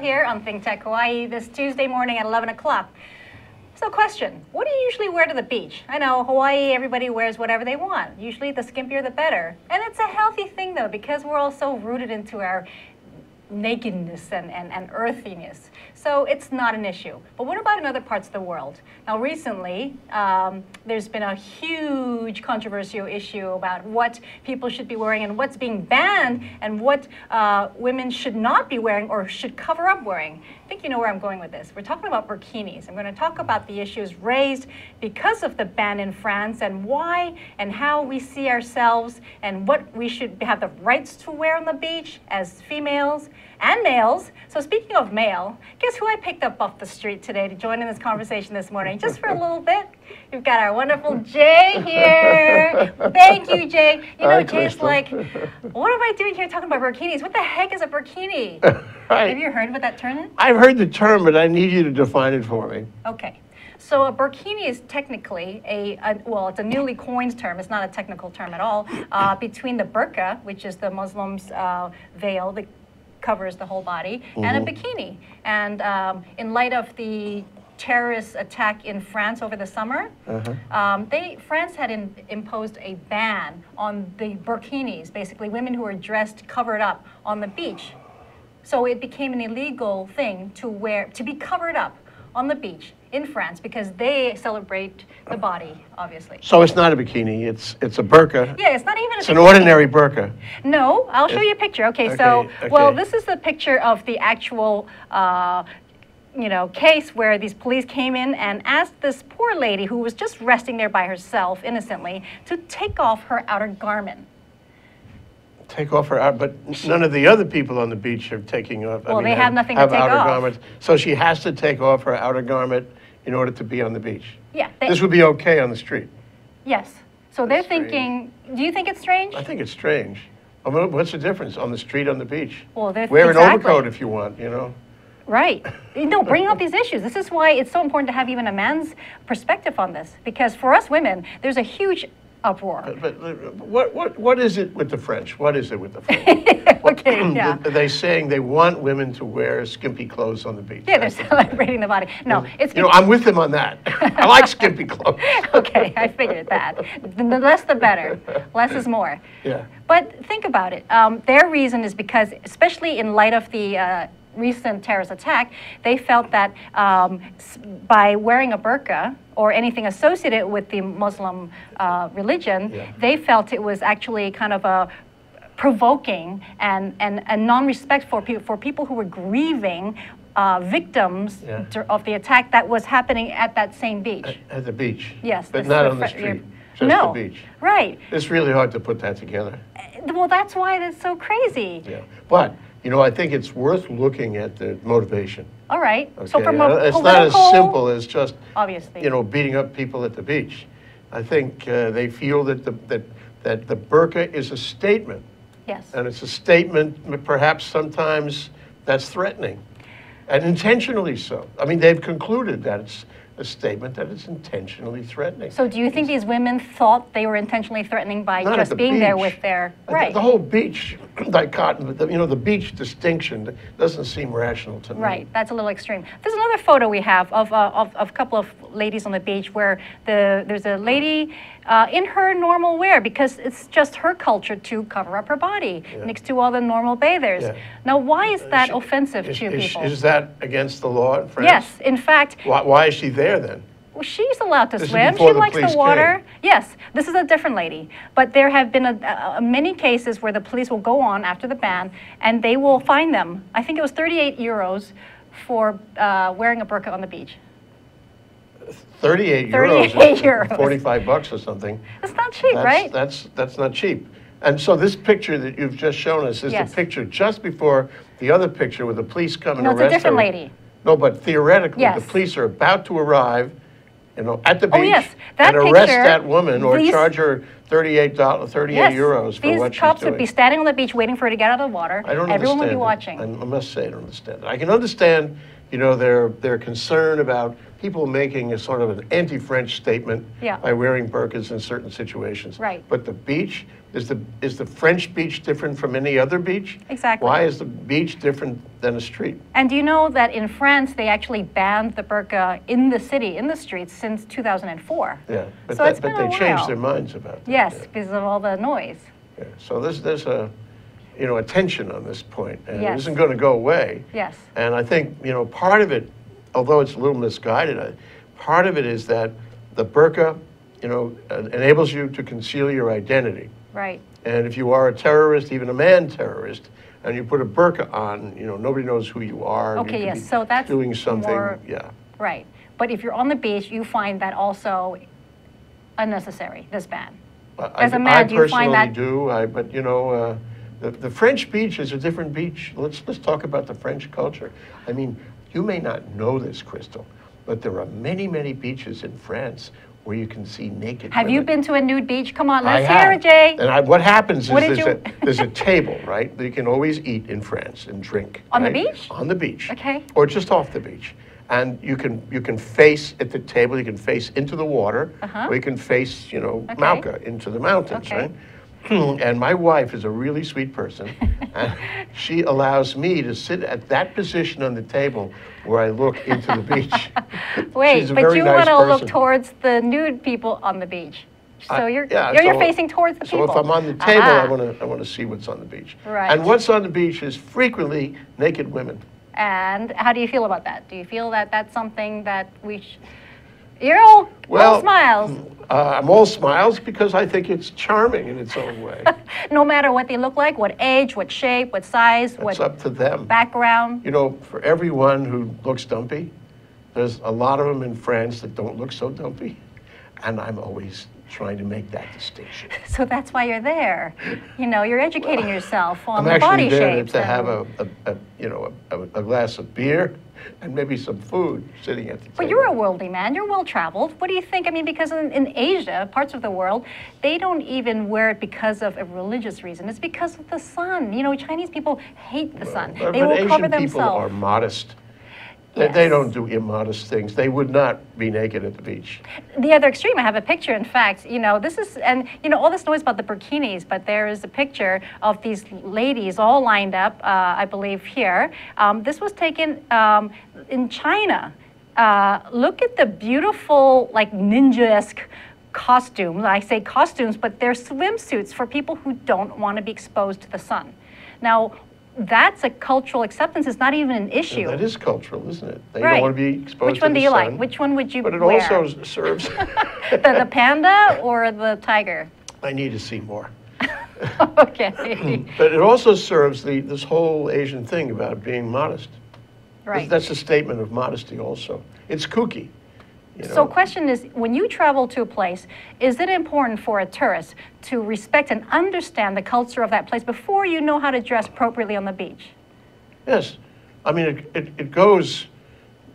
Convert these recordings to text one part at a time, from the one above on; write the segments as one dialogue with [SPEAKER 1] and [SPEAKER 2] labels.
[SPEAKER 1] here on Think Tech Hawaii this Tuesday morning at 11 o'clock. So, question What do you usually wear to the beach? I know Hawaii, everybody wears whatever they want. Usually, the skimpier the better. And it's a healthy thing, though, because we're all so rooted into our nakedness and, and, and earthiness. So it's not an issue. But what about in other parts of the world? Now, recently, um, there's been a huge controversial issue about what people should be wearing and what's being banned and what uh, women should not be wearing or should cover up wearing. I think you know where I'm going with this. We're talking about burkinis. I'm going to talk about the issues raised because of the ban in France and why and how we see ourselves and what we should have the rights to wear on the beach as females and males. So speaking of male, guess who I picked up off the street today to join in this conversation this morning, just for a little bit? We've got our wonderful Jay here. Thank you, Jay. You know,
[SPEAKER 2] Hi,
[SPEAKER 1] Jay's like, what am I doing here talking about burkinis? What the heck is a burkini?
[SPEAKER 2] Right.
[SPEAKER 1] Have you heard what that term is?
[SPEAKER 2] I've heard the term, but I need you to define it for me.
[SPEAKER 1] Okay. So a burkini is technically a, a well, it's a newly coined term. It's not a technical term at all. Uh, between the burqa, which is the Muslims' uh, veil that covers the whole body, and a bikini. And um, in light of the terrorist attack in France over the summer, um, they France had in, imposed a ban on the burkinis, basically women who were dressed covered up on the beach. So it became an illegal thing to wear to be covered up on the beach in France because they celebrate the body, obviously.
[SPEAKER 2] So it's not a bikini, it's, it's a burqa.
[SPEAKER 1] Yeah, it's not even.
[SPEAKER 2] It's an ordinary burqa.
[SPEAKER 1] No, I'll show you a picture. Okay, so
[SPEAKER 2] Okay,
[SPEAKER 1] well, this is the picture of the actual. Uh, you know, case where these police came in and asked this poor lady who was just resting there by herself innocently to take off her outer garment.
[SPEAKER 2] Take off her but none of the other people on the beach are taking off. I
[SPEAKER 1] Well,
[SPEAKER 2] mean,
[SPEAKER 1] they have nothing to
[SPEAKER 2] have
[SPEAKER 1] take
[SPEAKER 2] outer
[SPEAKER 1] off.
[SPEAKER 2] garments. So she has to take off her outer garment in order to be on the beach.
[SPEAKER 1] Yeah. They,
[SPEAKER 2] This would be okay on the street.
[SPEAKER 1] yes. So they're
[SPEAKER 2] That's strange.
[SPEAKER 1] thinking. Do you think it's strange?
[SPEAKER 2] I think it's strange. I mean, what's the difference on the street, on the beach?
[SPEAKER 1] Well, they're-
[SPEAKER 2] Wear an overcoat if you want, you know?
[SPEAKER 1] Right. No, bring up these issues. This is why it's so important to have even a man's perspective on this. Because for us women, there's a huge uproar.
[SPEAKER 2] But, but uh, what, what, what is it with the French? What is it with the French? What-
[SPEAKER 1] Okay, yeah.
[SPEAKER 2] Are they saying they want women to wear skimpy clothes on the beach?
[SPEAKER 1] Yeah, they're celebrating the body. No, it's
[SPEAKER 2] You know, I'm with them on that. I like skimpy clothes.
[SPEAKER 1] okay. I figured that. The the less, the better. Less is more.
[SPEAKER 2] Yeah.
[SPEAKER 1] But think about it. Um, their reason is because, especially in light of the uh, recent terrorist attack, they felt that um, by wearing a burqa or anything associated with the Muslim uh, religion,
[SPEAKER 2] Yeah.
[SPEAKER 1] they felt it was actually kind of a provoking and, and, and non-respect for, pe- for people who were grieving uh, victims
[SPEAKER 2] Yeah.
[SPEAKER 1] of the attack that was happening at that same beach.
[SPEAKER 2] At the beach.
[SPEAKER 1] Yes.
[SPEAKER 2] But not on the street, just
[SPEAKER 1] no.
[SPEAKER 2] the beach.
[SPEAKER 1] Right.
[SPEAKER 2] It's really hard to put that together.
[SPEAKER 1] Well, that's why it's so crazy.
[SPEAKER 2] Yeah. But, you know, I think it's worth looking at the motivation.
[SPEAKER 1] All right. So from
[SPEAKER 2] Uh,
[SPEAKER 1] a
[SPEAKER 2] It's
[SPEAKER 1] political,
[SPEAKER 2] not as simple as just,
[SPEAKER 1] obviously.
[SPEAKER 2] you know, beating up people at the beach. I think uh, they feel that the, that, that the burqa is a statement.
[SPEAKER 1] Yes.
[SPEAKER 2] And it's a statement, perhaps sometimes that's threatening, and intentionally so. I mean, they've concluded that it's a statement that is intentionally threatening.
[SPEAKER 1] So do you think these women thought they were intentionally threatening by
[SPEAKER 2] Not
[SPEAKER 1] just
[SPEAKER 2] the
[SPEAKER 1] being there with their
[SPEAKER 2] The-
[SPEAKER 1] right?
[SPEAKER 2] The whole beach dichotomy, the- you know, the beach distinction doesn't seem rational to me.
[SPEAKER 1] Right, that's a little extreme. There's another photo we have of, uh, of, of a couple of ladies on the beach where the, there's a lady uh, in her normal wear because it's just her culture to cover up her body
[SPEAKER 2] Yeah.
[SPEAKER 1] next to all the normal bathers.
[SPEAKER 2] Yeah.
[SPEAKER 1] Now, why is that
[SPEAKER 2] She-
[SPEAKER 1] offensive
[SPEAKER 2] Is,
[SPEAKER 1] to
[SPEAKER 2] is-
[SPEAKER 1] people?
[SPEAKER 2] is that against the law in France?
[SPEAKER 1] yes, in fact,
[SPEAKER 2] Why, why is she there then?
[SPEAKER 1] Well, she's allowed to
[SPEAKER 2] This
[SPEAKER 1] swim. She
[SPEAKER 2] the
[SPEAKER 1] likes the water.
[SPEAKER 2] came.
[SPEAKER 1] Yes, this is a different lady. But there have been a, a, many cases where the police will go on after the ban and they will fine them. I think it was 38 euros for uh, wearing a burqa on the beach.
[SPEAKER 2] 38 euros.
[SPEAKER 1] 38
[SPEAKER 2] is
[SPEAKER 1] euros.
[SPEAKER 2] 45 bucks or something.
[SPEAKER 1] It's not cheap,
[SPEAKER 2] That's,
[SPEAKER 1] right?
[SPEAKER 2] That's, that's not cheap. And so this picture that you've just shown us is
[SPEAKER 1] Yes.
[SPEAKER 2] the picture just before the other picture where the police come and
[SPEAKER 1] No, it's a different
[SPEAKER 2] her.
[SPEAKER 1] lady.
[SPEAKER 2] No, but theoretically,
[SPEAKER 1] Yes.
[SPEAKER 2] the police are about to arrive, you know, at the beach
[SPEAKER 1] Oh, yes. That
[SPEAKER 2] and arrest
[SPEAKER 1] picture,
[SPEAKER 2] that woman or
[SPEAKER 1] these-
[SPEAKER 2] charge her 38 dollars, 38
[SPEAKER 1] yes.
[SPEAKER 2] euros for what she's doing.
[SPEAKER 1] These cops would be standing on the beach waiting for her to get out of the water.
[SPEAKER 2] I don't
[SPEAKER 1] Everyone
[SPEAKER 2] understand
[SPEAKER 1] would be watching.
[SPEAKER 2] I I must say, I don't understand. I can understand, you know, their, their concern about people making a sort of an anti-French statement
[SPEAKER 1] Yeah.
[SPEAKER 2] by wearing burqas in certain situations.
[SPEAKER 1] Right.
[SPEAKER 2] But the beach, is the, is the French beach different from any other beach?
[SPEAKER 1] Exactly.
[SPEAKER 2] Why is the beach different than a street?
[SPEAKER 1] And do you know that in France they actually banned the burqa in the city, in the streets, since 2004?
[SPEAKER 2] Yeah, but,
[SPEAKER 1] So
[SPEAKER 2] that, but they changed their minds about that.
[SPEAKER 1] Yes,
[SPEAKER 2] yeah.
[SPEAKER 1] because of all the noise.
[SPEAKER 2] Yeah. So there's, there's a, you know, a tension on this point, and it
[SPEAKER 1] Yes.
[SPEAKER 2] isn't going to go away.
[SPEAKER 1] Yes.
[SPEAKER 2] And I think, you know, part of it, although it's a little misguided, I- part of it is that the burqa, you know, uh, enables you to conceal your identity.
[SPEAKER 1] Right.
[SPEAKER 2] And if you are a terrorist, even a man terrorist, and you put a burqa on, you know, nobody knows who you are. and you
[SPEAKER 1] Okay, yes, so that's
[SPEAKER 2] Doing something,
[SPEAKER 1] more-
[SPEAKER 2] yeah.
[SPEAKER 1] Right. But if you're on the beach, you find that also unnecessary, this ban.
[SPEAKER 2] I-
[SPEAKER 1] As a
[SPEAKER 2] I-
[SPEAKER 1] man, do you find
[SPEAKER 2] I
[SPEAKER 1] that-
[SPEAKER 2] personally do, I, but you know, uh, the, the French beach is a different beach. Let's, let's talk about the French culture. I mean, you may not know this, Crystal, but there are many, many beaches in France where you can see naked
[SPEAKER 1] Have you been to a nude beach? Come on, let's hear it, Jay.
[SPEAKER 2] And I, what happens is
[SPEAKER 1] What
[SPEAKER 2] there's, a, there's a table, right? That you can always eat in France and drink.
[SPEAKER 1] On the beach?
[SPEAKER 2] On the beach.
[SPEAKER 1] Okay.
[SPEAKER 2] Or just off the beach. And you can you can face at the table. You can face into the water,
[SPEAKER 1] Uh-huh.
[SPEAKER 2] or you can face you know
[SPEAKER 1] Okay.
[SPEAKER 2] Mauka into the mountains,
[SPEAKER 1] Okay.
[SPEAKER 2] right? And my wife is a really sweet person, and she allows me to sit at that position on the table where I look into the beach.
[SPEAKER 1] Wait, but you
[SPEAKER 2] nice
[SPEAKER 1] want to look towards the nude people on the beach. So
[SPEAKER 2] I-
[SPEAKER 1] you're,
[SPEAKER 2] yeah,
[SPEAKER 1] you're, you're facing towards the
[SPEAKER 2] So
[SPEAKER 1] people.
[SPEAKER 2] if I'm on the table, I
[SPEAKER 1] uh-huh.
[SPEAKER 2] want to I want to see what's on the beach.
[SPEAKER 1] Right.
[SPEAKER 2] And what's on the beach is frequently naked women.
[SPEAKER 1] And how do you feel about that? Do you feel that that's something that we sh- You're all, all smiles,
[SPEAKER 2] Uh, I'm all smiles because I think it's charming in its own way.
[SPEAKER 1] no matter what they look like, what age, what shape, what size,
[SPEAKER 2] It's
[SPEAKER 1] what
[SPEAKER 2] up to them.
[SPEAKER 1] background.
[SPEAKER 2] You know, for everyone who looks dumpy, there's a lot of them in France that don't look so dumpy, and I'm always trying to make that distinction.
[SPEAKER 1] So that's why you're there. You know, you're educating yourself on
[SPEAKER 2] I'm
[SPEAKER 1] the
[SPEAKER 2] actually
[SPEAKER 1] body
[SPEAKER 2] there
[SPEAKER 1] shapes.
[SPEAKER 2] to have a, a, a you know a, a glass of beer and maybe some food sitting at the table.
[SPEAKER 1] But you're a worldly man. You're well traveled. What do you think? I mean, because in, in Asia, parts of the world, they don't even wear it because of a religious reason. It's because of the sun. You know, Chinese people hate the sun.
[SPEAKER 2] But,
[SPEAKER 1] they will
[SPEAKER 2] Asian
[SPEAKER 1] cover
[SPEAKER 2] people are
[SPEAKER 1] themselves.
[SPEAKER 2] They, they don't do immodest things. They would not be naked at the beach.
[SPEAKER 1] The other extreme, I have a picture. In fact, you know, this is, and you know, all this noise about the bikinis, but there is a picture of these ladies all lined up, uh, I believe, here. Um, this was taken um, in China. Uh, look at the beautiful, like ninja-esque costumes. I say costumes, but they're swimsuits for people who don't want to be exposed to the sun. Now, that's a cultural acceptance. It's not even an issue.
[SPEAKER 2] That is cultural, isn't it? They
[SPEAKER 1] Right.
[SPEAKER 2] don't want to be exposed
[SPEAKER 1] Which one do you like? Which one would you
[SPEAKER 2] But it
[SPEAKER 1] wear?
[SPEAKER 2] also serves.
[SPEAKER 1] the, the panda or the tiger?
[SPEAKER 2] I need to see more.
[SPEAKER 1] okay.
[SPEAKER 2] But it also serves the this whole Asian thing about being modest.
[SPEAKER 1] right.
[SPEAKER 2] That's a statement of modesty. Also, it's kooky. You know?
[SPEAKER 1] so question is, when you travel to a place, is it important for a tourist to respect and understand the culture of that place before you know how to dress appropriately on the beach?
[SPEAKER 2] Yes. I mean, it, it, it goes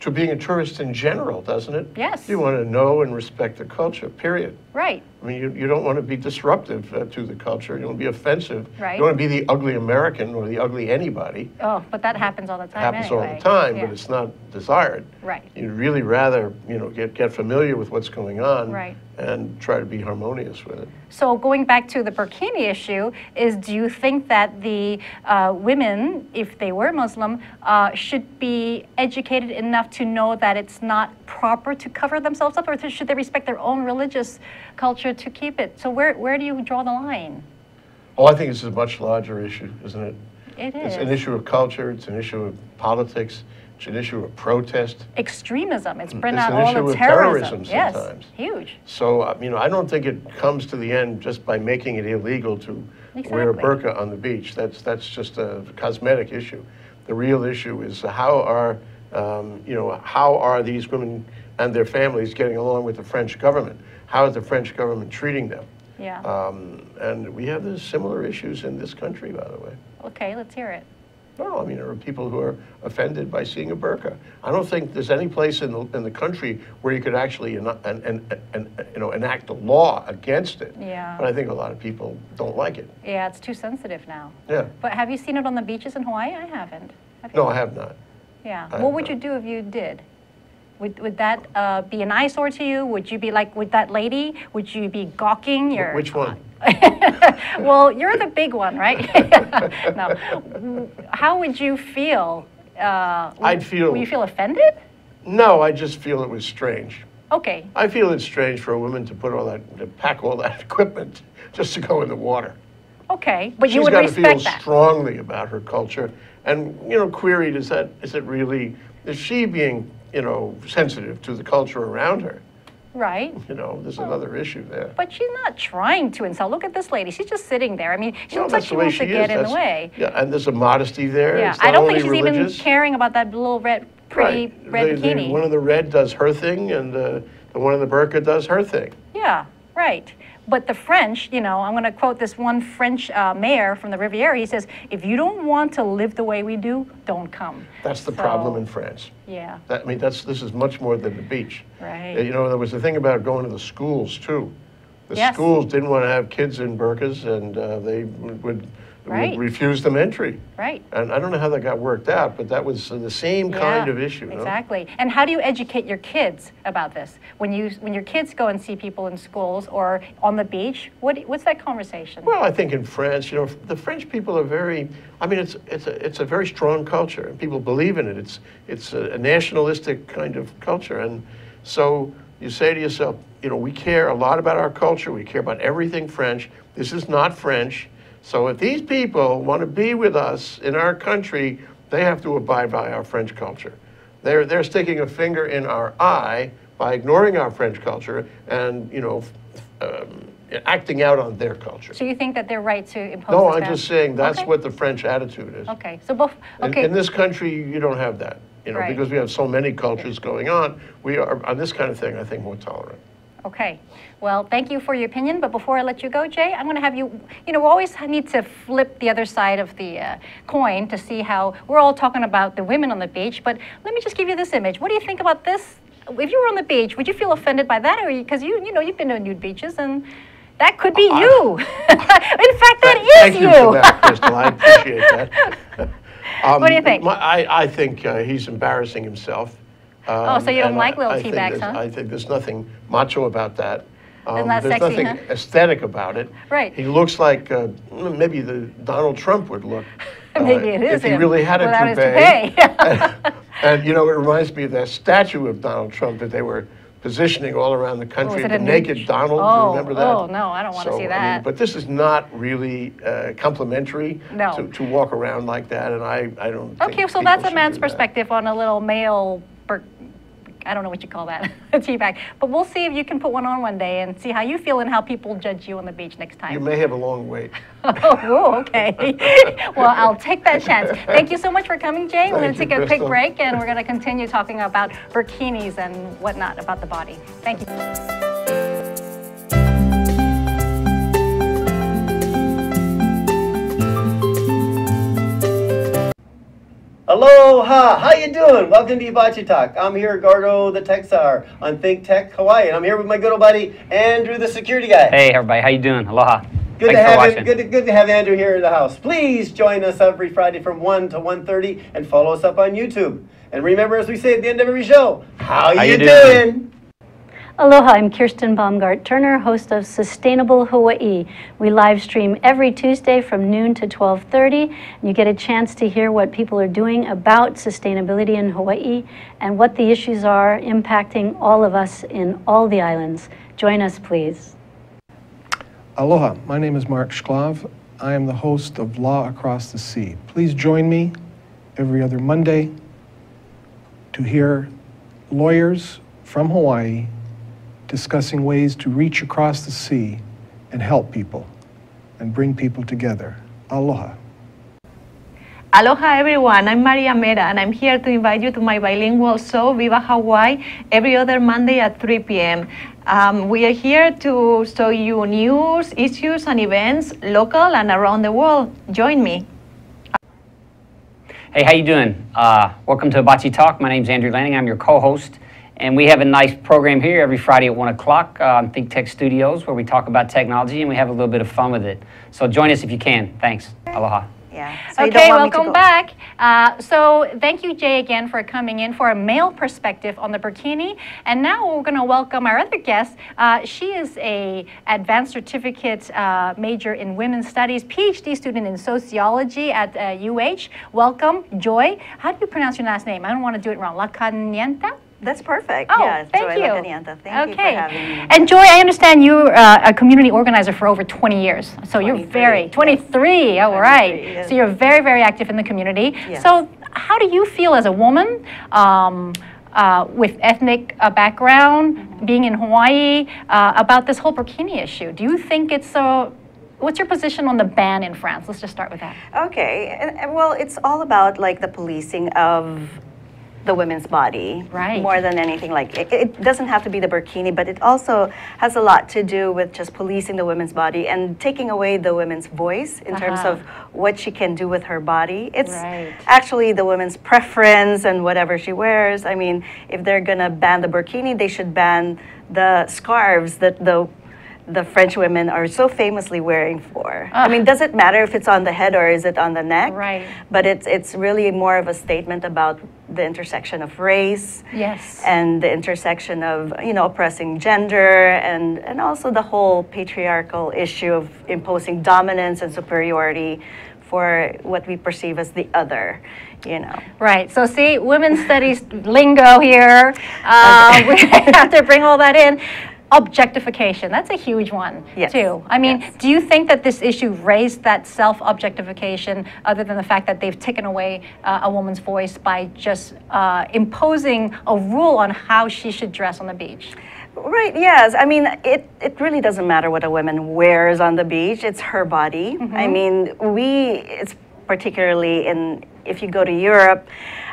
[SPEAKER 2] to being a tourist in general, doesn't it?
[SPEAKER 1] Yes.
[SPEAKER 2] You want to know and respect the culture, period.
[SPEAKER 1] Right.
[SPEAKER 2] I mean, you, you don't want to be disruptive uh, to the culture. You don't want to be offensive.
[SPEAKER 1] Right.
[SPEAKER 2] You don't want to be the ugly American or the ugly anybody.
[SPEAKER 1] Oh, but that happens all the time.
[SPEAKER 2] It happens all the time,
[SPEAKER 1] Yeah.
[SPEAKER 2] but it's not desired.
[SPEAKER 1] Right.
[SPEAKER 2] You'd really rather, you know, get, get familiar with what's going on
[SPEAKER 1] Right.
[SPEAKER 2] and try to be harmonious with it.
[SPEAKER 1] So going back to the burkini issue, is do you think that the uh, women, if they were Muslim, uh, should be educated enough to know that it's not proper to cover themselves up, or should they respect their own religious culture to keep it? So where, where do you draw the line?
[SPEAKER 2] Oh, I think it's a much larger issue, isn't it?
[SPEAKER 1] It
[SPEAKER 2] It's an issue of culture, it's an issue of politics, it's an issue of protest.
[SPEAKER 1] Extremism. It's bring
[SPEAKER 2] It's
[SPEAKER 1] out
[SPEAKER 2] an
[SPEAKER 1] all
[SPEAKER 2] issue of
[SPEAKER 1] terrorism.
[SPEAKER 2] terrorism
[SPEAKER 1] yes,
[SPEAKER 2] sometimes.
[SPEAKER 1] huge.
[SPEAKER 2] So, uh, you know, I don't think it comes to the end just by making it illegal to wear a
[SPEAKER 1] Exactly.
[SPEAKER 2] burqa on the beach. That's, that's just a cosmetic issue. The real issue is how are, um, you know, how are these women and their families getting along with the French government? How is the French government treating them?
[SPEAKER 1] Yeah.
[SPEAKER 2] Um, and we have these similar issues in this country, by the way.
[SPEAKER 1] okay, let's hear it.
[SPEAKER 2] No, I mean, there are people who are offended by seeing a burqa. I don't think there's any place in the, in the country where you could actually, and, and, and, you know, enact a law against it.
[SPEAKER 1] Yeah.
[SPEAKER 2] But I think a lot of people don't like it.
[SPEAKER 1] Yeah, it's too sensitive now.
[SPEAKER 2] Yeah.
[SPEAKER 1] But have you seen it on the beaches in Hawaii? I haven't. Have?
[SPEAKER 2] No, I have not.
[SPEAKER 1] Yeah.
[SPEAKER 2] I
[SPEAKER 1] what would
[SPEAKER 2] know.
[SPEAKER 1] you do if you did? Would, would that uh, be an eyesore to you? Would you be like with that lady? Would you be gawking your?
[SPEAKER 2] Which one?
[SPEAKER 1] well, you're the big one, right? no. How would you feel? Uh,
[SPEAKER 2] I'd feel-
[SPEAKER 1] Would you feel offended?
[SPEAKER 2] No, I just feel it was strange.
[SPEAKER 1] Okay.
[SPEAKER 2] I feel it's strange for a woman to put all that, to pack all that equipment just to go in the water.
[SPEAKER 1] Okay. But you
[SPEAKER 2] She's
[SPEAKER 1] would
[SPEAKER 2] got to feel
[SPEAKER 1] respect that.
[SPEAKER 2] strongly about her culture, and you know, queried is that is it really is she being you know sensitive to the culture around her?
[SPEAKER 1] Right.
[SPEAKER 2] You know, there's another issue there.
[SPEAKER 1] But she's not trying to insult. Look at this lady. She's just sitting there. I mean, she
[SPEAKER 2] Well,
[SPEAKER 1] looks like she
[SPEAKER 2] the
[SPEAKER 1] wants to get
[SPEAKER 2] is.
[SPEAKER 1] in the way.
[SPEAKER 2] Yeah, and there's a modesty there.
[SPEAKER 1] Yeah. I don't think she's
[SPEAKER 2] religious.
[SPEAKER 1] even caring about that little red, pretty
[SPEAKER 2] Right.
[SPEAKER 1] red
[SPEAKER 2] The- the-
[SPEAKER 1] bikini.
[SPEAKER 2] one of the red does her thing, and uh, the one in the burqa does her thing.
[SPEAKER 1] Yeah, right. But the French, you know, I'm going to quote this one French uh, mayor from the Riviera. He says, if you don't want to live the way we do, don't come.
[SPEAKER 2] That's the
[SPEAKER 1] So,
[SPEAKER 2] problem in France.
[SPEAKER 1] Yeah,
[SPEAKER 2] That, I mean, that's this is much more than the beach.
[SPEAKER 1] Right.
[SPEAKER 2] You know, there was a thing about going to the schools too. The
[SPEAKER 1] Yes.
[SPEAKER 2] schools didn't want to have kids in burqas, and uh, they would
[SPEAKER 1] Right.
[SPEAKER 2] refuse them entry.
[SPEAKER 1] right.
[SPEAKER 2] And I don't know how that got worked out, but that was the same kind of issue. no?
[SPEAKER 1] Exactly. And how do you educate your kids about this? When you when your kids go and see people in schools or on the beach, what what's that conversation?
[SPEAKER 2] Well, I think in France, you know, the French people are very. I mean, it's it's a it's a very strong culture, and people believe in it. It's it's a, a nationalistic kind of culture, and so you say to yourself, you know, we care a lot about our culture. We care about everything French. This is not French. So if these people want to be with us in our country, they have to abide by our French culture. They're they're sticking a finger in our eye by ignoring our French culture and you know. Um, acting out on their culture.
[SPEAKER 1] so you think that they're right to impose
[SPEAKER 2] No, I'm just saying that's
[SPEAKER 1] Okay.
[SPEAKER 2] what the French attitude is.
[SPEAKER 1] Okay. So both.
[SPEAKER 2] In-
[SPEAKER 1] Okay.
[SPEAKER 2] In this country, you don't have that, you know,
[SPEAKER 1] Right.
[SPEAKER 2] because we have so many cultures going on. We are, on this kind of thing, I think, more tolerant.
[SPEAKER 1] Okay. Well, thank you for your opinion. But before I let you go, Jay, I'm going to have you, you know, we always need to flip the other side of the uh, coin to see how we're all talking about the women on the beach. But let me just give you this image. What do you think about this? If you were on the beach, would you feel offended by that? Or because you, you know, you've been to nude beaches and that could be you. In fact, that is
[SPEAKER 2] Thank you for that, Crystal. I appreciate that. Um,
[SPEAKER 1] What do you think?
[SPEAKER 2] my- I, I think uh, he's embarrassing himself.
[SPEAKER 1] Oh, so you don't like little
[SPEAKER 2] I think
[SPEAKER 1] teabags,
[SPEAKER 2] there's-
[SPEAKER 1] huh?
[SPEAKER 2] I think there's nothing macho about that. Um, there's
[SPEAKER 1] sexy,
[SPEAKER 2] nothing
[SPEAKER 1] huh?
[SPEAKER 2] aesthetic about it.
[SPEAKER 1] Right.
[SPEAKER 2] He looks like uh, maybe the Donald Trump would look. uh,
[SPEAKER 1] Maybe it is
[SPEAKER 2] If he really had a toupee.
[SPEAKER 1] toupee.
[SPEAKER 2] And, you know, it reminds me of that statue of Donald Trump that they were positioning all around the country.
[SPEAKER 1] it
[SPEAKER 2] the naked Donald, do
[SPEAKER 1] Oh,
[SPEAKER 2] you remember that?
[SPEAKER 1] oh, no, I don't wanna
[SPEAKER 2] So,
[SPEAKER 1] see
[SPEAKER 2] mean,
[SPEAKER 1] that.
[SPEAKER 2] but this is not really uh, complimentary
[SPEAKER 1] No.
[SPEAKER 2] to, to walk around like that, and I, I don't think
[SPEAKER 1] Okay, so that's a man's
[SPEAKER 2] that.
[SPEAKER 1] perspective on a little male, I don't know what you call that, a tea bag. But we'll see if you can put one on one day and see how you feel and how people judge you on the beach next time.
[SPEAKER 2] You may have a long wait.
[SPEAKER 1] oh, okay. well, I'll take that chance. Thank you so much for coming, Jay. We're going to take a quick break and we're going to continue talking about bikinis and whatnot about the body. Thank you.
[SPEAKER 3] Aloha! How you doing? Welcome to Hibachi Talk. I'm here, Gordo the Tech Czar on Think Tech Hawaii, and I'm here with my good old buddy Andrew, the security guy.
[SPEAKER 4] Hey everybody, how you doing? Aloha.
[SPEAKER 3] good
[SPEAKER 4] Thanks
[SPEAKER 3] to have him, good, to, good to have Andrew here in the house. Please join us every Friday from 1 to 1.30 and follow us up on YouTube. And remember, as we say at the end of every show, how,
[SPEAKER 4] How
[SPEAKER 3] you,
[SPEAKER 4] you
[SPEAKER 3] doing?
[SPEAKER 4] doing?
[SPEAKER 5] Aloha, I'm Kirsten Baumgart Turner, host of Sustainable Hawaii. We live stream every Tuesday from noon to 12:30. and You get a chance to hear what people are doing about sustainability in Hawaii and what the issues are impacting all of us in all the islands. Join us, please.
[SPEAKER 6] Aloha, my name is Mark Shklov. I am the host of Law Across the Sea. Please join me every other Monday to hear lawyers from Hawaii discussing ways to reach across the sea and help people and bring people together. Aloha.
[SPEAKER 7] Aloha everyone, I'm Maria Mera and I'm here to invite you to my bilingual show Viva Hawaii every other Monday at 3 p.m. Um, we are here to show you news, issues, and events local and around the world. Join me.
[SPEAKER 4] Hey, how you doing? Uh, welcome to Hibachi Talk. My name's Andrew Lanning. I'm your co-host, and we have a nice program here every Friday at one o'clock uh, on Think Tech Studios, where we talk about technology and we have a little bit of fun with it. So join us if you can. Thanks. Aloha.
[SPEAKER 7] Yeah.
[SPEAKER 8] Yeah. So
[SPEAKER 1] okay,
[SPEAKER 8] want me to
[SPEAKER 1] welcome back. Uh, so thank you, Jay, again for coming in for a male perspective on the burkini. And now we're going to welcome our other guest. Uh, she is a advanced certificate uh, major in women's studies, PhD student in sociology at uh, UH. Welcome, Joy. How do you pronounce your last name? I don't want to do it wrong. La Canienta?
[SPEAKER 8] That's perfect.
[SPEAKER 1] Oh,
[SPEAKER 8] yeah,
[SPEAKER 1] thank
[SPEAKER 8] Joy
[SPEAKER 1] you.
[SPEAKER 8] Lacanienta. Thank you for
[SPEAKER 1] okay.
[SPEAKER 8] having me.
[SPEAKER 1] And Joy, I understand you're uh, a community organizer for over 20 years. So you're
[SPEAKER 8] 23,
[SPEAKER 1] very,
[SPEAKER 8] yes.
[SPEAKER 1] 23, all right.
[SPEAKER 8] 23, yes.
[SPEAKER 1] So you're very, very active in the community.
[SPEAKER 8] Yes.
[SPEAKER 1] So how do you feel as a woman? Um, uh, with ethnic uh, background,
[SPEAKER 8] Mm-hmm.
[SPEAKER 1] being in Hawaii, uh, about this whole burkini issue. Do you think it's a, what's your position on the ban in France? Let's just start with that.
[SPEAKER 8] Okay, well, it's all about like the policing of the women's body,
[SPEAKER 1] Right.
[SPEAKER 8] More than anything, like it, it doesn't have to be the burkini, but it also has a lot to do with just policing the women's body and taking away the women's voice in terms
[SPEAKER 1] Uh-huh.
[SPEAKER 8] of what she can do with her body. It's
[SPEAKER 1] Right.
[SPEAKER 8] actually the women's preference and whatever she wears. I mean, if they're gonna ban the burkini, they should ban the scarves that the the French women are so famously wearing for. I mean, does it matter if it's on the head or is it on the neck?
[SPEAKER 1] Right.
[SPEAKER 8] But it's it's really more of a statement about the intersection of race
[SPEAKER 1] Yes.
[SPEAKER 8] and the intersection of you know oppressing gender and and also the whole patriarchal issue of imposing dominance and superiority for what we perceive as the other you know
[SPEAKER 1] Right. So see, women's studies lingo here. Uh, we have to bring all that in. Objectification. That's a huge one
[SPEAKER 8] Yes.
[SPEAKER 1] too. I mean,
[SPEAKER 8] Yes.
[SPEAKER 1] do you think that this issue raised that self-objectification, other than the fact that they've taken away uh, a woman's voice by just uh, imposing a rule on how she should dress on the beach?
[SPEAKER 8] Right, yes. I mean, it, it really doesn't matter what a woman wears on the beach. It's her body. I mean, we, it's particularly in, if you go to Europe,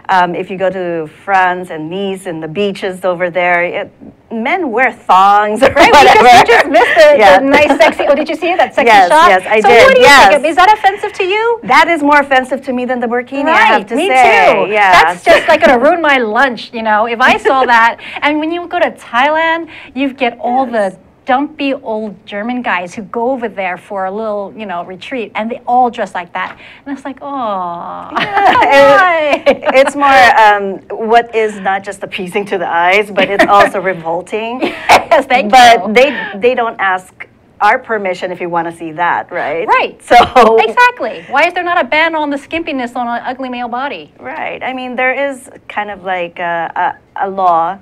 [SPEAKER 8] um, if you go to France and Nice and the beaches over there, it, men wear thongs or
[SPEAKER 1] Right,
[SPEAKER 8] whatever.
[SPEAKER 1] we just missed the,
[SPEAKER 8] Yeah.
[SPEAKER 1] the nice, sexy. Oh, did you see that sexy
[SPEAKER 8] Yes,
[SPEAKER 1] shot?
[SPEAKER 8] yes, I
[SPEAKER 1] so
[SPEAKER 8] did,
[SPEAKER 1] what do you
[SPEAKER 8] yes.
[SPEAKER 1] think? Is that offensive to you?
[SPEAKER 8] That is more offensive to me than the burkini, I have to
[SPEAKER 1] me
[SPEAKER 8] say.
[SPEAKER 1] too.
[SPEAKER 8] Yeah.
[SPEAKER 1] That's just like gonna ruin my lunch, you know. If I saw that, and when you go to Thailand, you get all the dumpy old German guys who go over there for a little, you know, retreat, and they all dress like that, and it's like, oh, why?
[SPEAKER 8] it's more um, what is not just appeasing to the eyes, but it's also revolting.
[SPEAKER 1] yes, thank
[SPEAKER 8] but
[SPEAKER 1] you.
[SPEAKER 8] they they don't ask our permission if you want to see that, right?
[SPEAKER 1] Right.
[SPEAKER 8] So
[SPEAKER 1] exactly. Why is there not a ban on the skimpiness on an ugly male body?
[SPEAKER 8] Right. I mean, there is kind of like a, a, a law.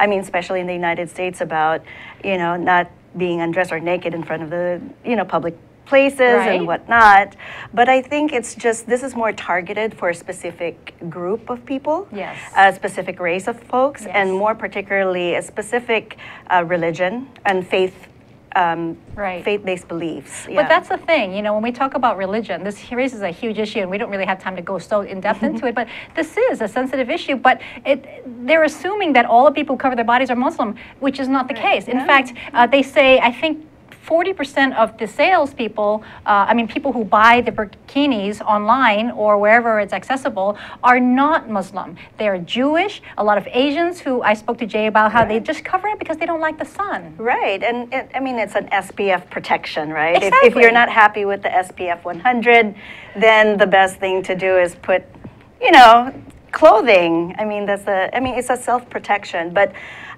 [SPEAKER 8] I mean, especially in the United States about you know not being undressed or naked in front of the you know public places
[SPEAKER 1] Right.
[SPEAKER 8] and whatnot. But I think it's just this is more targeted for a specific group of people.
[SPEAKER 1] Yes.
[SPEAKER 8] A specific race of folks,
[SPEAKER 1] Yes.
[SPEAKER 8] and more particularly a specific uh, religion and faith. Um,
[SPEAKER 1] Right.
[SPEAKER 8] Faith-based beliefs.
[SPEAKER 1] But that's the thing, you know, when we talk about religion, this raises a huge issue, and we don't really have time to go so in depth into it. But this is a sensitive issue. But it, they're assuming that all the people who cover their bodies are Muslim, which is not the case. In fact, uh, they say, I think. 40% of the salespeople, uh, I mean, people who buy the burkinis online or wherever it's accessible, are not Muslim. They're Jewish, a lot of Asians who I spoke to Jay about how they just cover it because they don't like the sun.
[SPEAKER 8] Right, and it, I mean it's an SPF protection, right? If, if you're not happy with the SPF 100, then the best thing to do is put, you know, clothing. I mean that's a, I mean it's a self protection, but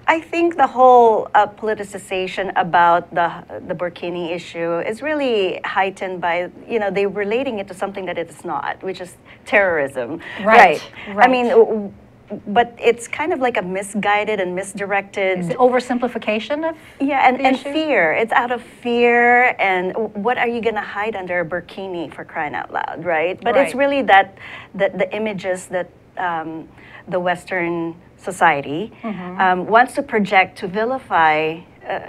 [SPEAKER 8] I think the whole uh, politicization about the the burkini issue is really heightened by you know they relating it to something that it is not, which is terrorism.
[SPEAKER 1] Right,
[SPEAKER 8] I
[SPEAKER 1] right.
[SPEAKER 8] mean. w- w- But it's kind of like a misguided and misdirected
[SPEAKER 1] oversimplification of
[SPEAKER 8] yeah, and, and
[SPEAKER 1] issue?
[SPEAKER 8] fear. It's out of fear, and what are you going to hide under a burkini for crying out loud, right? But it's really that, that the images that um, the Western society
[SPEAKER 1] Mm-hmm.
[SPEAKER 8] um, wants to project to vilify uh,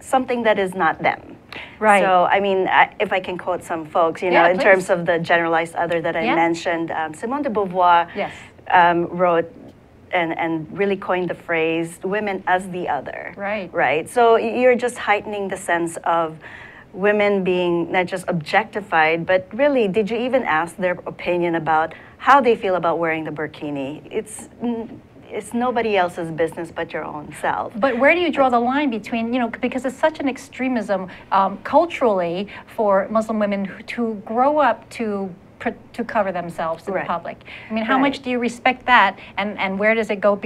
[SPEAKER 8] something that is not them.
[SPEAKER 1] Right.
[SPEAKER 8] So, I mean, I, if I can quote some folks, you know,
[SPEAKER 1] Yeah,
[SPEAKER 8] in terms of the generalized other that I
[SPEAKER 1] Yeah.
[SPEAKER 8] mentioned, um, Simone de Beauvoir
[SPEAKER 1] Yes.
[SPEAKER 8] um, wrote and, and really coined the phrase women as the other.
[SPEAKER 1] Right.
[SPEAKER 8] Right. So you're just heightening the sense of women being not just objectified, but really, did you even ask their opinion about how they feel about wearing the burkini? It's, n- it's nobody else's business but your own self.
[SPEAKER 1] But where do you draw the line between, you know, because it's such an extremism um, culturally for Muslim women who- to grow up to to cover themselves in
[SPEAKER 8] Right.
[SPEAKER 1] the public. I mean, how
[SPEAKER 8] Right.
[SPEAKER 1] much do you respect that, and and where does it go?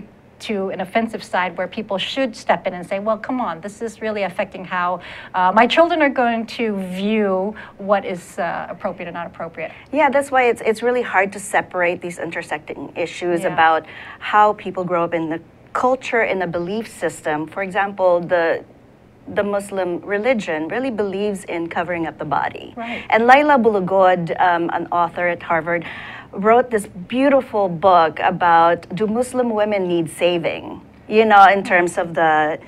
[SPEAKER 1] To an offensive side where people should step in and say, well, come on, this is really affecting how uh, my children are going to view what is uh, appropriate and not appropriate.
[SPEAKER 8] Yeah, that's why it's it's really hard to separate these intersecting issues
[SPEAKER 1] Yeah.
[SPEAKER 8] about how people grow up in the culture in the belief system. For example, the the Muslim religion really believes in covering up the body.
[SPEAKER 1] Right.
[SPEAKER 8] And Lila Abu-Lughod, um, an author at Harvard, wrote this beautiful book about do Muslim women need saving? You know, in terms of the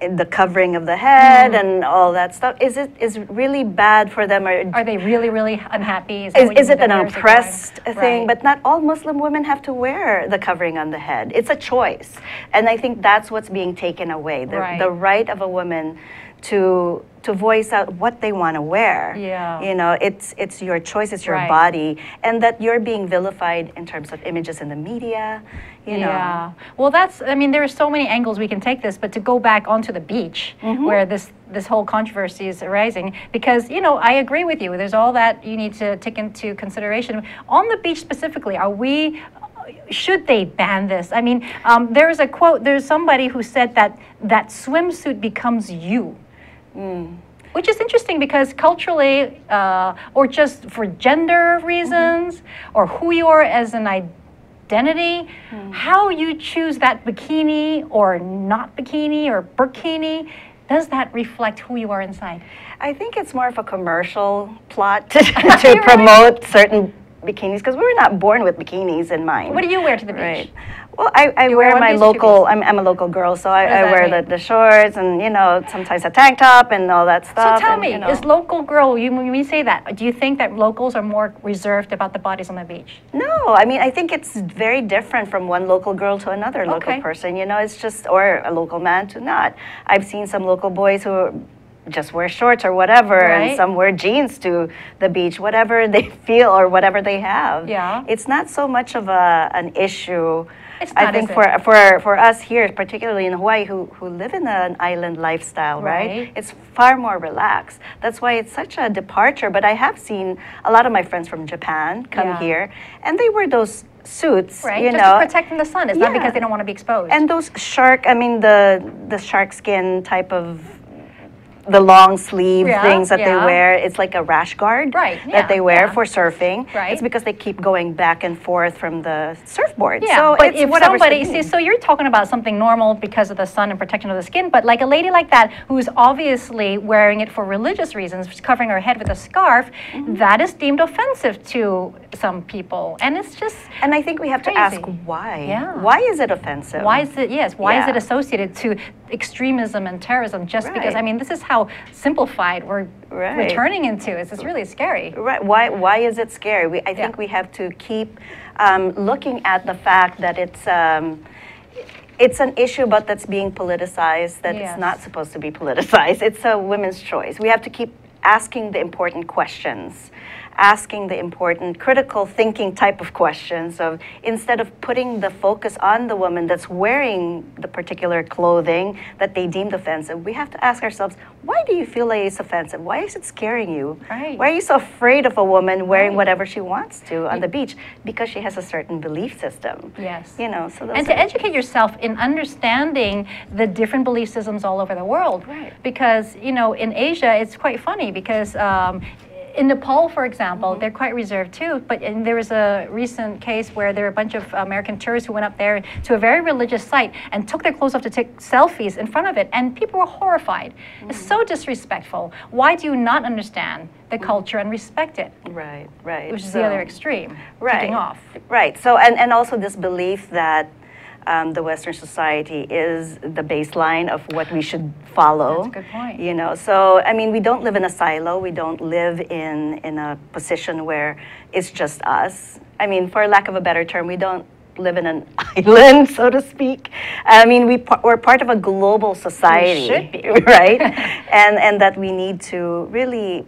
[SPEAKER 8] the covering of the head mm-hmm. and all that stuff. Is it is really bad for them or
[SPEAKER 1] Are they really, really unhappy?
[SPEAKER 8] is,
[SPEAKER 1] you
[SPEAKER 8] is it an oppressed thing?
[SPEAKER 1] Right.
[SPEAKER 8] But not all Muslim women have to wear the covering on the head. It's a choice. And I think that's what's being taken away the,
[SPEAKER 1] Right.
[SPEAKER 8] the right of a woman to to voice out what they want to wear.
[SPEAKER 1] Yeah.
[SPEAKER 8] You know, it's it's your choice, it's your
[SPEAKER 1] Right.
[SPEAKER 8] body, and that you're being vilified in terms of images in the media. You know.
[SPEAKER 1] Yeah. Well, that's. I mean, there are so many angles we can take this, but to go back onto the beach,
[SPEAKER 8] Mm-hmm.
[SPEAKER 1] where this this whole controversy is arising, because you know, I agree with you. There's all that you need to take into consideration on the beach specifically. Are we? Should they ban this? I mean, um, there is a quote. There's somebody who said that that swimsuit becomes you. Which is interesting because culturally, uh, or just for gender reasons, or who you are as an identity, how you choose that bikini or not bikini or burkini, does that reflect who you are inside?
[SPEAKER 8] I think it's more of a commercial plot to, to promote certain bikinis because we were not born with bikinis in mind.
[SPEAKER 1] What do you wear to the beach?
[SPEAKER 8] Right. Well, I, I
[SPEAKER 1] wear
[SPEAKER 8] wear my
[SPEAKER 1] piece or two
[SPEAKER 8] local. I'm, I'm a local girl, so I, I wear
[SPEAKER 1] mean?
[SPEAKER 8] the, the shorts and you know sometimes a tank top and all that stuff.
[SPEAKER 1] So tell
[SPEAKER 8] and,
[SPEAKER 1] me,
[SPEAKER 8] you know.
[SPEAKER 1] is local girl, you, when you say that, do you think that locals are more reserved about the bodies on the beach?
[SPEAKER 8] No, I mean I think it's very different from one local girl to another local person. You know, it's just or a local man to not. I've seen some local boys who just wear shorts or whatever,
[SPEAKER 1] Right.
[SPEAKER 8] and some wear jeans to the beach, whatever they feel or whatever they have.
[SPEAKER 1] Yeah.
[SPEAKER 8] it's not so much of a an issue.
[SPEAKER 1] It's
[SPEAKER 8] I think for for for us here, particularly in Hawaii, who who live in an island lifestyle, right?
[SPEAKER 1] Right.
[SPEAKER 8] It's far more relaxed. That's why it's such a departure. But I have seen a lot of my friends from Japan come
[SPEAKER 1] Yeah.
[SPEAKER 8] here, and they wear those suits,
[SPEAKER 1] Right?
[SPEAKER 8] you
[SPEAKER 1] just
[SPEAKER 8] know,
[SPEAKER 1] to protect from the sun. It's not because they don't want to be exposed.
[SPEAKER 8] and those shark. I mean, the the shark skin type of the long sleeve
[SPEAKER 1] Yeah,
[SPEAKER 8] things that
[SPEAKER 1] yeah.
[SPEAKER 8] they wear. It's like a rash guard
[SPEAKER 1] Right,
[SPEAKER 8] that
[SPEAKER 1] yeah,
[SPEAKER 8] they wear for surfing.
[SPEAKER 1] Right.
[SPEAKER 8] It's because they keep going back and forth from the surfboard.
[SPEAKER 1] Yeah,
[SPEAKER 8] so
[SPEAKER 1] but
[SPEAKER 8] it's
[SPEAKER 1] if somebody, see, so you're talking about something normal because of the sun and protection of the skin, but like a lady like that who's obviously wearing it for religious reasons, covering her head with a scarf,
[SPEAKER 8] Mm-hmm.
[SPEAKER 1] that is deemed offensive to some people, and it's just
[SPEAKER 8] And I think we have to ask why.
[SPEAKER 1] Yeah.
[SPEAKER 8] Why is it offensive?
[SPEAKER 1] why is it yes? Why is it associated to extremism and terrorism? Just because I mean, this is how simplified we're
[SPEAKER 8] Right.
[SPEAKER 1] returning into. It's, it's really scary.
[SPEAKER 8] Right. Why, why is it scary? We, I think
[SPEAKER 1] Yeah.
[SPEAKER 8] we have to keep um, looking at the fact that it's, um, it's an issue, but that's being politicized, that
[SPEAKER 1] Yes.
[SPEAKER 8] it's not supposed to be politicized. It's a women's choice. We have to keep asking the important questions, asking the important critical thinking type of questions of instead of putting the focus on the woman that's wearing the particular clothing that they deemed offensive, we have to ask ourselves, why do you feel like it's offensive? Why is it scaring you?
[SPEAKER 1] Right.
[SPEAKER 8] Why are you so afraid of a woman wearing
[SPEAKER 1] Right.
[SPEAKER 8] whatever she wants to on the beach? Because she has a certain belief system.
[SPEAKER 1] Yes.
[SPEAKER 8] You know, so those
[SPEAKER 1] and to educate yourself in understanding the different belief systems all over the world.
[SPEAKER 8] Right.
[SPEAKER 1] Because, you know, in Asia, it's quite funny because um, in Nepal, for example,
[SPEAKER 8] Mm-hmm.
[SPEAKER 1] they're quite reserved too. But there was a recent case where there were a bunch of American tourists who went up there to a very religious site and took their clothes off to take selfies in front of it, and people were horrified. It's
[SPEAKER 8] Mm-hmm.
[SPEAKER 1] so disrespectful. Why do you not understand the culture and respect it?
[SPEAKER 8] Right, right.
[SPEAKER 1] Which is the other extreme,
[SPEAKER 8] right.
[SPEAKER 1] off.
[SPEAKER 8] Right. So, and, and also this belief that um, the Western society is the baseline of what we should follow.
[SPEAKER 1] That's a good point.
[SPEAKER 8] You know, so I mean, we don't live in a silo. We don't live in in a position where it's just us. I mean, for lack of a better term, we don't live in an island, so to speak. I mean, we we're part of a global society,
[SPEAKER 1] should be.
[SPEAKER 8] right? and and that we need to really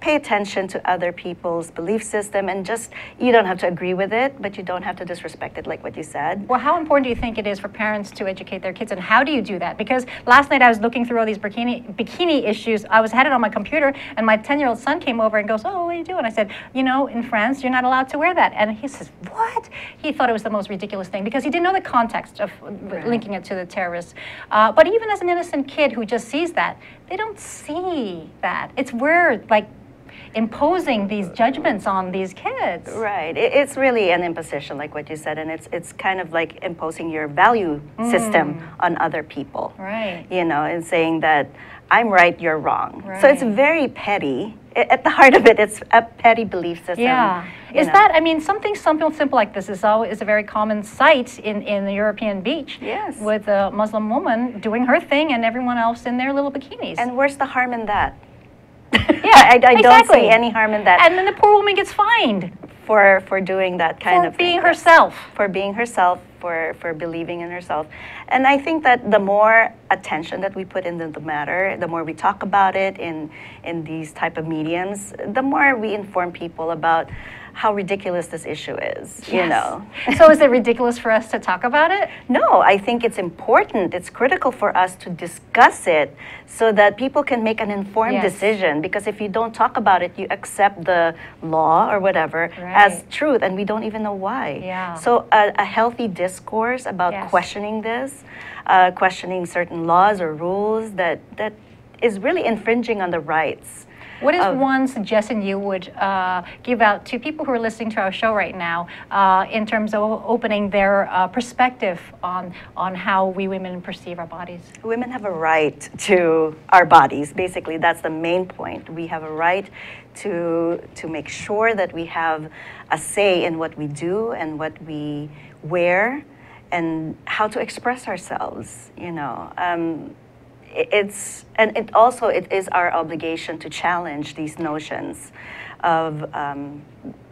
[SPEAKER 8] pay attention to other people's belief system and just you don't have to agree with it but you don't have to disrespect it like what you said
[SPEAKER 1] Well, how important do you think it is for parents to educate their kids, and how do you do that? Because last night I was looking through all these bikini bikini issues. I was had it on my computer, and my ten-year-old son came over and goes, "Oh, what are you doing?" I said, "You know, in France, you're not allowed to wear that." And he says, "What?" He thought it was the most ridiculous thing because he didn't know the context of linking it to the terrorists. Uh, but even as an innocent kid who just sees that, they don't see that. It's we're like imposing these judgments on these kids.
[SPEAKER 8] Right. It, it's really an imposition, like what you said, and it's it's kind of like imposing your value system on other people.
[SPEAKER 1] Mm. Right.
[SPEAKER 8] You know, and saying that I'm right, you're wrong. So it's very petty. At the heart of it, it's a petty belief system.
[SPEAKER 1] Yeah. Is
[SPEAKER 8] know.
[SPEAKER 1] that, I mean, something simple, simple like this is, always, is a very common sight in, in the European beach.
[SPEAKER 8] Yes.
[SPEAKER 1] With a Muslim woman doing her thing and everyone else in their little bikinis.
[SPEAKER 8] And where's the harm in that?
[SPEAKER 1] yeah,
[SPEAKER 8] I, I don't see any harm in that
[SPEAKER 1] And then the poor woman gets fined
[SPEAKER 8] for for doing that kind
[SPEAKER 1] for
[SPEAKER 8] of
[SPEAKER 1] being
[SPEAKER 8] thing.
[SPEAKER 1] herself.
[SPEAKER 8] for being herself, for, for believing in herself. And I think that the more attention that we put into the matter, the more we talk about it in, in these type of mediums, the more we inform people about how ridiculous this issue is, you know.
[SPEAKER 1] so is it ridiculous for us to talk about it?
[SPEAKER 8] No, I think it's important. It's critical for us to discuss it so that people can make an informed
[SPEAKER 1] Yes.
[SPEAKER 8] decision. Because if you don't talk about it, you accept the law or whatever as truth, and we don't even know why.
[SPEAKER 1] Yeah.
[SPEAKER 8] So a, a healthy discourse about
[SPEAKER 1] Yes.
[SPEAKER 8] questioning this, uh, questioning certain laws or rules that that is really infringing on the rights.
[SPEAKER 1] What is one suggestion you would uh, give out to people who are listening to our show right now uh, in terms of opening their uh, perspective on, on how we women perceive our bodies?
[SPEAKER 8] Women have a right to our bodies. Basically, that's the main point. We have a right to to make sure that we have a say in what we do and what we wear, and how to express ourselves. You know, um, it's and it also it is our obligation to challenge these notions of um,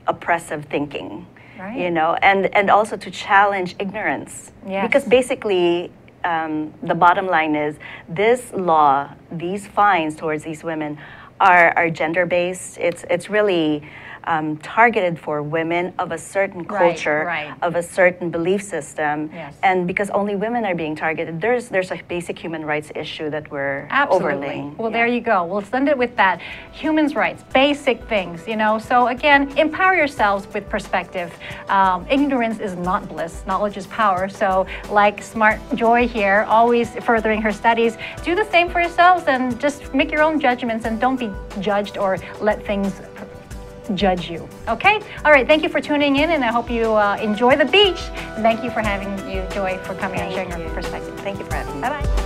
[SPEAKER 8] oppressive thinking.
[SPEAKER 1] Right.
[SPEAKER 8] You know, and and also to challenge ignorance.
[SPEAKER 1] Yes.
[SPEAKER 8] Because basically um, the bottom line is this law, these fines towards these women are, are gender based. It's, it's really um, targeted for women of a certain
[SPEAKER 1] Right,
[SPEAKER 8] culture,
[SPEAKER 1] right.
[SPEAKER 8] of a certain belief system.
[SPEAKER 1] Yes.
[SPEAKER 8] And because only women are being targeted, there's, there's a basic human rights issue that we're
[SPEAKER 1] Absolutely.
[SPEAKER 8] overlaying.
[SPEAKER 1] Well,
[SPEAKER 8] Yeah.
[SPEAKER 1] there you go. We'll send it with that. Humans' rights, basic things, you know. So, again, empower yourselves with perspective. Um, ignorance is not bliss, knowledge is power. So, like Smart Joy here, always furthering her studies, do the same for yourselves and just make your own judgments and don't be judged or let things judge you. Okay? All right. Thank you for tuning in, and I hope you uh, enjoy the beach. Thank you for having you, Joy, for coming and
[SPEAKER 8] Thank
[SPEAKER 1] sharing your perspective.
[SPEAKER 8] Thank you for having me.
[SPEAKER 1] Bye bye.